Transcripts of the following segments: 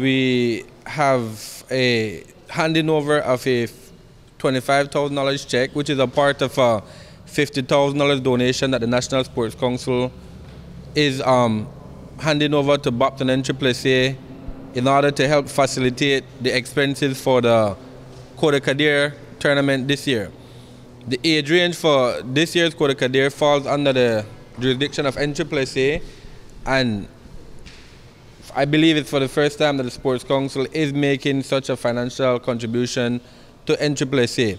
We have a handing over of a $25,000 check, which is a part of a $50,000 donation that the National Sports Council is um, handing over to Bopton and AAA in order to help facilitate the expenses for the CODICADER tournament this year. The age range for this year's CODICADER falls under the jurisdiction of NAAA and I believe it's for the first time that the Sports Council is making such a financial contribution to NAAA.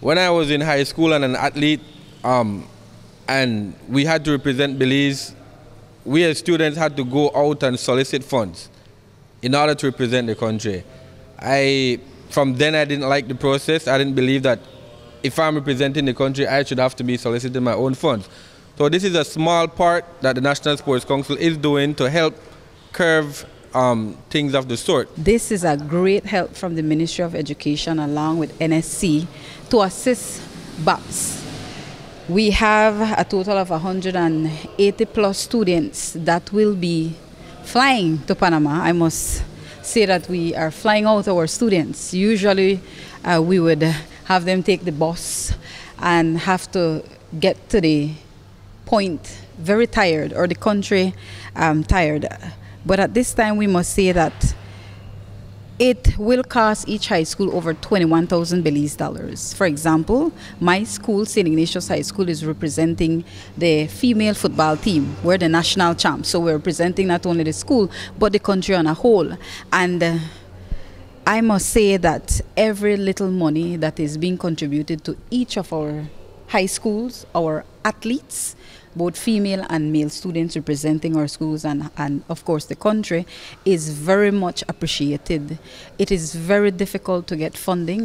When I was in high school and an athlete, um, and we had to represent Belize, we as students had to go out and solicit funds in order to represent the country. I, from then I didn't like the process. I didn't believe that if I'm representing the country, I should have to be soliciting my own funds. So this is a small part that the National Sports Council is doing to help curve um, things of the sort. This is a great help from the Ministry of Education along with NSC to assist BAPS. We have a total of 180 plus students that will be flying to Panama. I must say that we are flying out our students. Usually uh, we would have them take the bus and have to get to the point very tired or the country um, tired. But at this time, we must say that it will cost each high school over 21,000 Belize dollars. For example, my school, St. Ignatius High School, is representing the female football team. We're the national champs, so we're representing not only the school, but the country on a whole. And uh, I must say that every little money that is being contributed to each of our high schools, our athletes, both female and male students representing our schools and, and of course the country is very much appreciated. It is very difficult to get funding.